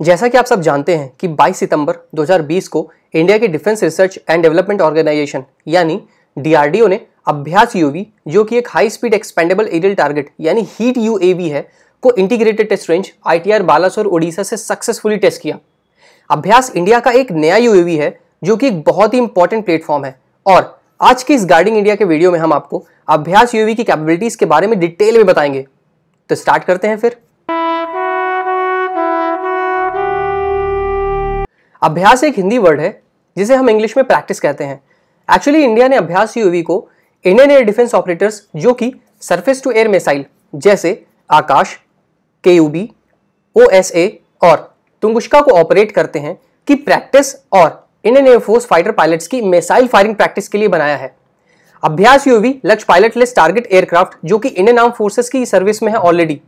जैसा कि आप सब जानते हैं कि 22 सितंबर 2020 को इंडिया के defence research and development organisation, यानी डीआरडीओ ने अभ्यास यूवी जो कि एक high speed expendable aerial target यानी हीट यूएवी है, को integrated test range ITR Balasore Odisha से सक्सेसफुली टेस्ट किया। अभ्यास इंडिया का एक नया यूएवी है, जो कि एक बहुत ही इंपॉर्टेंट प्लेटफॉर्म है। और आज की इस गार्डिंग इंडिया के वीडियो में हम आपको अभ्यास यूएवी की कैपेबिलिटीज के बारे में डिटेल में बताएँगे। तो स्टार्ट करते हैं फिर। अभ्यास एक हिंदी वर्ड है, जिसे हम इंग्लिश में प्रैक्टिस कहते हैं। एक्चुअली इंडिया ने अभ्यास यूवी को इंडियन एयर डिफेंस ऑपरेटर्स जो कि सरफेस टू एयर मिसाइल जैसे आकाश के U B O S A और तुंगुष्का को ऑपरेट करते हैं कि प्रैक्टिस और Indian air force fighter pilots की मिसाइल फायरिंग प्रैक्टिस के लिए बनाया है। अभ्यास यूवी लक्ष्य पायलटलेस टारगेट एयरक्राफ्ट जो कि इंडियन आर्म फोर्सेस की सर्विस में है ऑलरेडी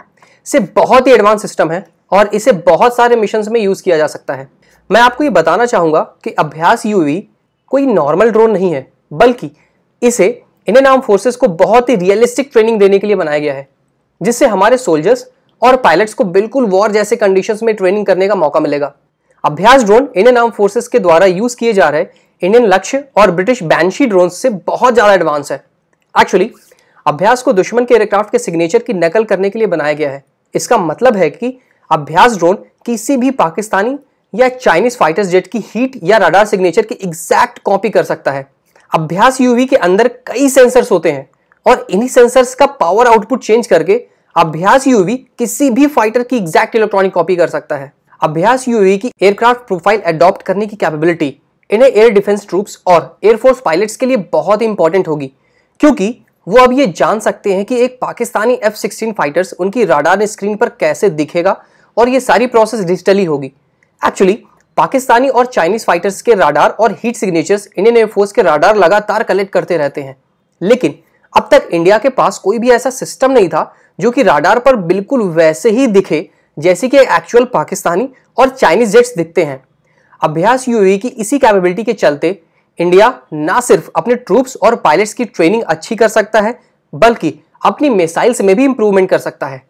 से बहुत ही एडवांस सिस्टम है और इसे बहुत सारे मिशन में यूज़ किया जा सकता है। मैं आपको ये बताना चाहूँगा कि अभ्यास यूवी कोई नॉर्मल ड्रोन नहीं है, बल्कि इसे इंडियन आर्म फोर्सेस को बहुत ही रियलिस्टिक ट्रेनिंग देने के लिए बनाया गया है, जिससे हमारे सोल्जर्स और पायलट्स को बिल्कुल वॉर जैसे कंडीशंस में ट्रेनिंग करने का मौका मिलेगा। अभ्यास ड्रोन इंडियन आर्म फोर्सेस के द्वारा यूज़ किए जा रहे इंडियन लक्ष्य और ब्रिटिश बैंशी ड्रोन से बहुत ज़्यादा एडवांस है। एक्चुअली अभ्यास को दुश्मन के एयरक्राफ्ट के सिग्नेचर की नकल करने के लिए बनाया गया है। इसका मतलब है कि अभ्यास ड्रोन किसी भी पाकिस्तानी या चाइनीज़ फाइटर्स जेट की हीट या रडार सिग्नेचर की एग्जैक्ट कॉपी कर सकता है। अभ्यास यूवी के अंदर कई सेंसर्स होते हैं और इन्हीं सेंसर्स का पावर आउटपुट चेंज करके अभ्यास यूवी किसी भी फाइटर की एग्जैक्ट इलेक्ट्रॉनिक कॉपी कर सकता है। अभ्यास यूवी की एयरक्राफ्ट प्रोफ़ाइल अडॉप्ट करने की कैपेबिलिटी इन्हें एयर डिफेंस ट्रूप्स और एयरफोर्स पायलट्स के लिए बहुत ही इंपॉर्टेंट होगी, क्योंकि वो अब ये जान सकते हैं कि एक पाकिस्तानी एफ़ सिक्सटीन फाइटर्स उनकी राडार स्क्रीन पर कैसे दिखेगा और ये सारी प्रोसेस डिजिटली होगी। एक्चुअली पाकिस्तानी और चाइनीज़ फाइटर्स के राडार और heat signatures Indian air force के राडार लगातार कलेक्ट करते रहते हैं। लेकिन, अब तक इंडिया के पास कोई भी ऐसा सिस्टम नहीं था जो कि राडार पर बिल्कुल वैसे ही दिखे, जैसे कि एक्चुअल पाकिस्तानी और चाइनीज़ जेट्स दिखते हैं। अभ्यास यूएई की इसी कैपेबिलिटी के चलते इंडिया ना सिर्फ़ अपने ट्रूप्स और पायलट्स की ट्रेनिंग अच्छी कर सकता है, बल्कि अपनी मिसाइल्स में भी इंप्रूवमेंट कर सकता है।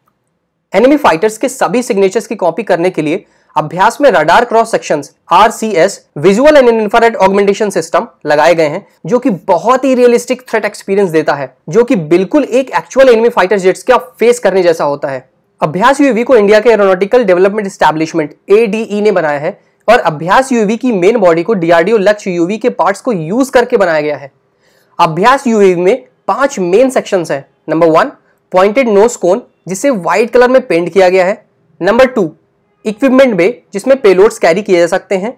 एनिमी फाइटर्स के सभी सिग्नेचर्स की कॉपी करने के लिए अभ्यास में radar cross section R C S visual and infrared augmentation system लगाए गए हैं, जो कि बहुत ही रियलिस्टिक थ्रेट एक्सपीरियंस देता है, जो कि बिल्कुल एक एक्चुअल एनिमी फाइटर जेट्स का फेस करने जैसा होता है। अभ्यास यूवी को इंडिया के एरोनॉटिकल डेवलपमेंट स्टैब्लिशमेंट एडीई ने बनाया है और अभ्यास यूवी की मेन बॉडी को डीआरडीओ लक्ष्य यूवी के पार्ट्स को यूज़ करके बनाया गया है। अभ्यास यूवी में पाँच मेन सेक्शंस हैं। Number one pointed nose cone जिसे व्हाइट कलर में पेंट किया गया है। नंबर टू इक्विपमेंट बे, जिसमें पेलोड्स कैरी किए जा सकते हैं।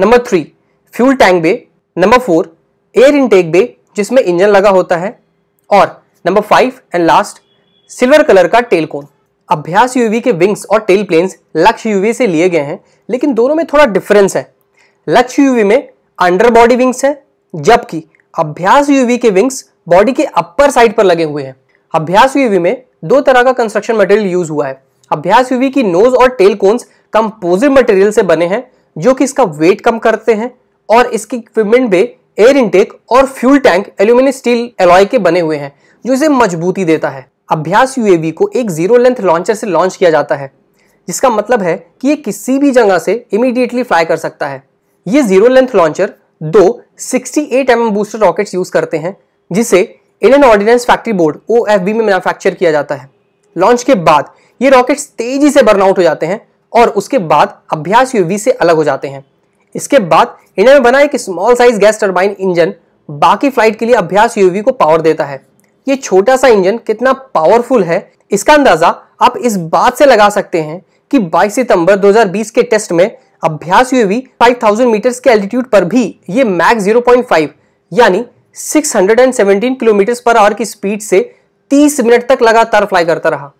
Number three fuel tank bay. Number four air intake bay, जिसमें इंजन लगा होता है। और number five and last silver colour का टेल कोन अभ्यास यूवी के विंग्स और टेल प्लेन्स लक्ष्य यूवी से लिए गए हैं, लेकिन दोनों में थोड़ा डिफरेंस है। लक्ष्य यूवी में अंडर बॉडी विंग्स है, जबकि अभ्यास यूवी के विंग्स बॉडी के अपर साइड पर लगे हुए हैं। अभ्यास यूवी में दो तरह का कंस्ट्रक्शन मटेरियल यूज़ हुआ है। अभ्यास यूवी की नोज़ और टेल कोन्स कंपोजिट मटेरियल से बने हैं, जो कि इसका वेट कम करते हैं और इसकी इक्विपमेंट बे एयर इनटेक और fuel tank aluminium steel alloy के बने हुए हैं, जो इसे मजबूती देता है। अभ्यास यूएवी को एक ज़ीरो लेंथ लॉन्चर से लॉन्च किया जाता है, जिसका मतलब है कि ये किसी भी जगह से इमीडिएटली फ्लाई कर सकता है। ये ज़ीरो लेंथ लॉन्चर दो 68 eight mm booster rockets use करते हैं, जिसे Indian Ordnance Factory Board OFB में मैन्युफैक्चर किया जाता है। लॉन्च के बाद ये रॉकेट्स तेज़ी से बर्न आउट हो जाते हैं और उसके बाद अभ्यास यूवी से अलग हो जाते हैं। इसके बाद में बना एक small size gas turbine engine बाकी फ़्लाइट के लिए अभ्यास यूवी को पावर देता है। ये छोटा सा इंजन कितना पावरफुल है, इसका अंदाज़ा आप इस बात से लगा सकते हैं कि 22 सितंबर 2020 के टेस्ट में अभ्यास यूवी 5000 मीटर के एल्टीट्यूड पर भी ये मैक्स 0.5 यानी 617 किलोमीटर पर आवर की स्पीड से 30 मिनट तक लगातार फ्लाई करता रहा।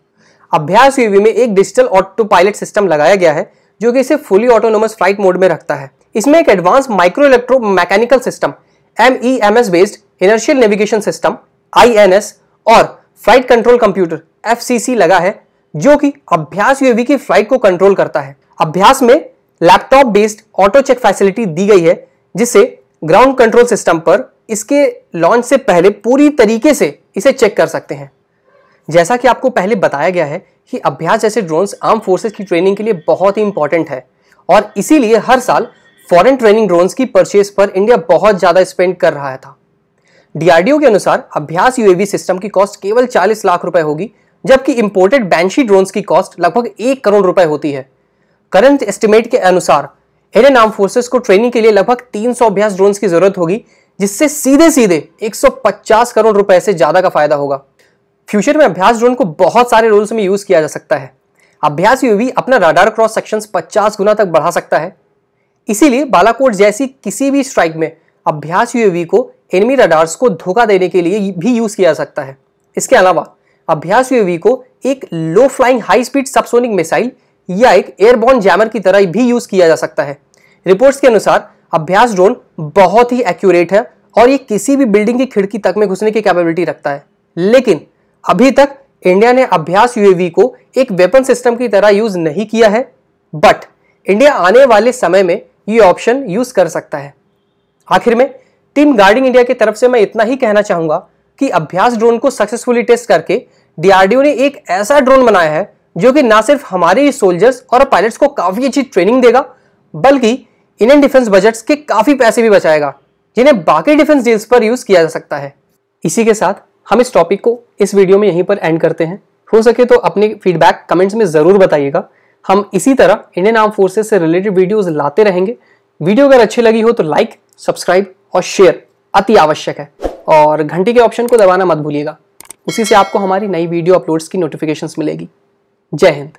अभ्यास यूवी में एक डिजिटल ऑटो पायलट सिस्टम लगाया गया है, जो कि इसे फुली ऑटोनोमस फ़्लाइट मोड में रखता है। इसमें एक advance micro electro mechanical system M E M S based inertial navigation system I N S और flight control computer F C C लगा है, जो कि अभ्यास यूवी की फ़्लाइट को कंट्रोल करता है। अभ्यास में laptop based auto check facility दी गई है जिससे ग्राउंड कंट्रोल सिस्टम पर इसके लॉन्च से पहले पूरी तरीके से इसे चेक कर सकते हैं। जैसा कि आपको पहले बताया गया है कि अभ्यास जैसे ड्रोन्स आर्म फोर्सेज की ट्रेनिंग के लिए बहुत ही इंपॉर्टेंट है। और इसीलिए हर साल फॉरेन ट्रेनिंग ड्रोन्स की परचेज पर इंडिया बहुत ज़्यादा स्पेंड कर रहा था। डीआरडीओ के अनुसार अभ्यास यूएवी सिस्टम की कॉस्ट केवल 40 लाख रुपए होगी, जबकि इंपोर्टेड बैंशी ड्रोन्स की कॉस्ट लगभग एक करोड़ रुपए होती है। करंट एस्टिमेट के अनुसार इंडियन आर्म फोर्सेस को ट्रेनिंग के लिए लगभग 300 अभ्यास ड्रोन्स की ज़रूरत होगी, जिससे सीधे सीधे 150 करोड़ रुपए से ज़्यादा का फ़ायदा होगा। फ्यूचर में अभ्यास ड्रोन को बहुत सारे रोल्स में यूज़ किया जा सकता है। अभ्यास यूवी अपना राडार क्रॉस सेक्शन 50 गुना तक बढ़ा सकता है। इसीलिए बालाकोट जैसी किसी भी स्ट्राइक में अभ्यास यूवी को एनिमी रडार्स को धोखा देने के लिए भी यूज़ किया जा सकता है। इसके अलावा, अभ्यास यूवी को एक low flying high speed subsonic missile या एक एयरबॉर्न जैमर की तरह भी यूज़ किया जा सकता है। रिपोर्ट्स के अनुसार, अभ्यास ड्रोन बहुत ही एक्यूरेट है और ये किसी भी बिल्डिंग की खिड़की तक में घुसने की कैपेबिलिटी रखता है। लेकिन अभी तक इंडिया ने अभ्यास यूएवी को एक वेपन सिस्टम की तरह यूज़ नहीं किया है बट इंडिया आने वाले समय में ये ऑप्शन यूज़ कर सकता है। आखिर में टीम गार्डिंग इंडिया की तरफ़ से मैं इतना ही कहना चाहूँगा कि अभ्यास ड्रोन को सक्सेसफुली टेस्ट करके डीआरडीओ ने एक ऐसा ड्रोन बनाया है जो कि ना सिर्फ़ हमारे सोल्जर्स और पायलट्स को काफ़ी अच्छी ट्रेनिंग देगा, बल्कि इंडियन डिफेंस बजट्स के काफ़ी पैसे भी बचाएगा, जिन्हें बाकी डिफेंस डील्स पर यूज़ किया जा सकता है। इसी के साथ हम इस टॉपिक को इस वीडियो में यहीं पर एंड करते हैं। हो सके तो अपने फीडबैक कमेंट्स में ज़रूर बताइएगा। हम इसी तरह इंडियन आर्म फोर्सेज से रिलेटेड वीडियोस लाते रहेंगे। वीडियो अगर अच्छी लगी हो तो लाइक सब्सक्राइब और शेयर अति आवश्यक है। और घंटी के ऑप्शन को दबाना मत भूलिएगा। उसी से आपको हमारी नई वीडियो अपलोड्स की नोटिफिकेशंस मिलेगी। जय हिंद।